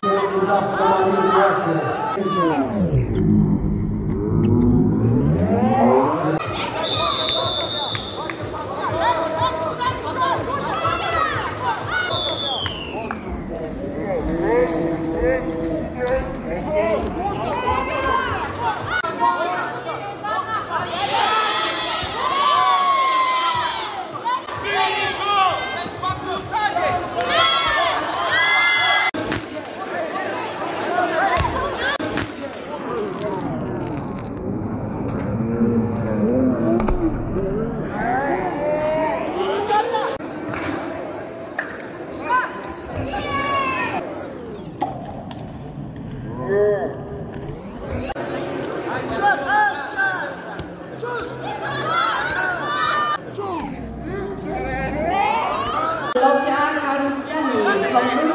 Todos a Maria Norte. Lột cái ai không, giá mì không